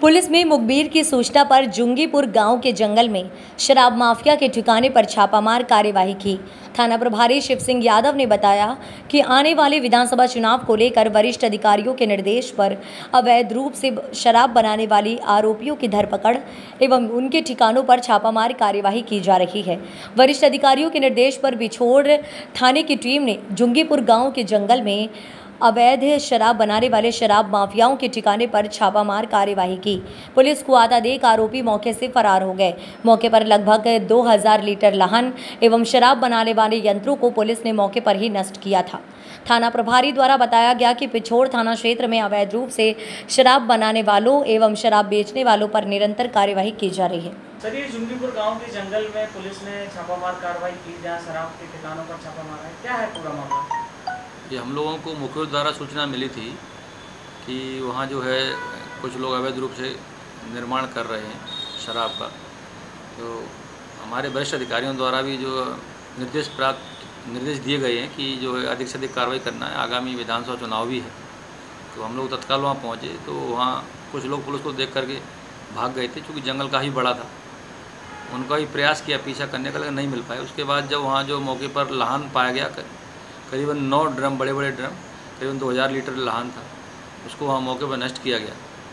Police में मुखबिर की सूचना पर जुंगीपुर गाँव के जंगल में शराब माफिया के ठिकाने पर छापामार कार्यवाही की। थाना प्रभारी शिव सिंह यादव ने बताया कि आने वाले विधानसभा चुनाव को लेकर वरिष्ठ अधिकारियों के निर्देश पर अवैध रूप से शराब बनाने वाली आरोपियों की धरपकड़ एवं उनके ठिकानों पर छापामार कार्यवाही की जा रही है। वरिष्ठ अधिकारियों के निर्देश पर बिछोड़ थाने की टीम ने जुंगीपुर गाँव के जंगल में अवैध शराब बनाने वाले शराब माफियाओं के ठिकाने पर छापामार कार्यवाही की। पुलिस को आधा देख आरोपी मौके से फरार हो गए। मौके पर लगभग 2000 लीटर लहन एवं शराब बनाने वाले यंत्रों को पुलिस ने मौके पर ही नष्ट किया था। थाना प्रभारी द्वारा बताया गया कि पिछोड़ थाना क्षेत्र में अवैध रूप से शराब बनाने वालों एवं शराब बेचने वालों पर निरंतर कार्यवाही की जा रही है। सर ये जुंगीपुर गाँव के जंगल में पुलिस ने छापामार कार्रवाई की जहाँ शराब के ठिकानों पर छापा मारा है। क्या है पूरा मामला? ये हम लोगों को मुखबिर द्वारा सूचना मिली थी कि वहाँ जो है कुछ लोग अवैध रूप से निर्माण कर रहे हैं शराब का। तो हमारे वरिष्ठ अधिकारियों द्वारा भी जो निर्देश प्राप्त, निर्देश दिए गए हैं कि जो है अधिक से अधिक कार्रवाई करना है। आगामी विधानसभा चुनाव भी है। तो हम लोग तत्काल वहाँ पहुँचे तो वहाँ कुछ लोग पुलिस को देख करके भाग गए थे, क्योंकि जंगल काफ़ी बड़ा था। उनका भी प्रयास किया, पीछा करने का, लेकिन नहीं मिल पाया। उसके बाद जब वहाँ जो मौके पर लाहन पाया गया करीबन नौ ड्रम बड़े बड़े ड्रम, करीबन 2000 लीटर लहान था। उसको वहाँ मौके पर नष्ट किया गया।